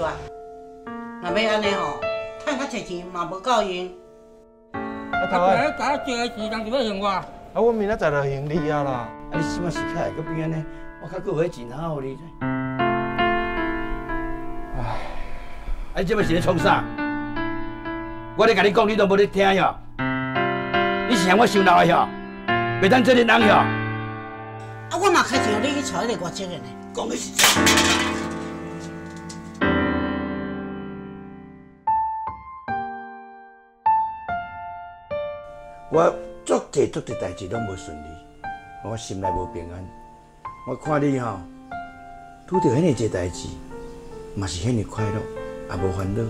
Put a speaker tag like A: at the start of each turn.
A: 要安尼吼，趁较侪钱嘛无够用。
B: 啊，头
C: 啊，
B: 个，
C: 大家借的钱，人就要还我。
B: 啊，我明仔载就行李啊啦。
D: 啊，你即马是起来，搁变安尼，我较搁有迄钱好你。唉，啊，你即马是咧创啥？我咧甲你讲，你都无咧听哟。你是嫌我伤老的哟，袂当做恁翁哟。
A: 啊，我嘛开像你去找迄个外籍的呢。
D: 讲的是。我足济足济代志拢无顺利，我心内无平安。我看你吼，拄着遐尼济代志，嘛是遐尼快乐，也无烦恼。